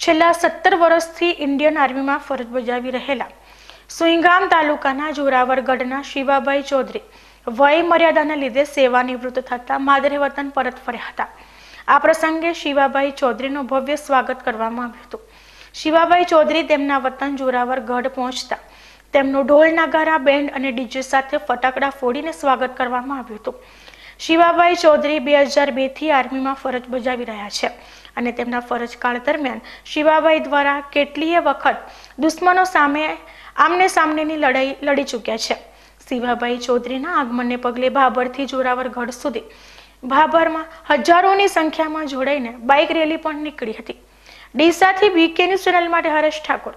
છેલ્લા સત્તર વર્ષથી ઇન્ડિયન આર્મીમાં ફરજ બજાવી રહેલા સુઈગામ તાલુકાના જોરાવરગઢના શિવાભાઈ ચૌધરી વય મર્યાદાના લીધે સેવાનિવૃત્ત થતા માદરે વતન પરત ફર્યા હતા. આ પ્રસંગે શિવાભાઈ ચૌધરીનું ભવ્ય સ્વાગત કરવામાં આવ્યું હતું. શિવાભાઈ ચૌધરી તેમના વતન જોરાવરગઢ પહોંચતા તેમનું ઢોલ, નગારા, બેન્ડ અને ડીજે સાથે ફટાકડા ફોડીને સ્વાગત કરવામાં આવ્યું હતું. શિવાભાઈ ચૌધરી બે હજાર બેથી આર્મીમાં ફરજ બજાવી રહ્યા છે અને તેમના ફરજકાળ દરમિયાન શિવાભાઈ દ્વારા કેટલીય વખત દુશ્મનો સામે, આમને સામનેની લડાઈ લડી ચૂક્યા છે. શિવાભાઈ ચૌધરીના આગમનને પગલે ભાભરથી જોરાવરગઢ સુધી, ભાભરમાં હજારોની સંખ્યામાં જોડાઈને બાઇક રેલી પણ નીકળી હતી. ડીસાથી બીકે ન્યૂઝ ચેનલ માટે હરેશ ઠાકોર.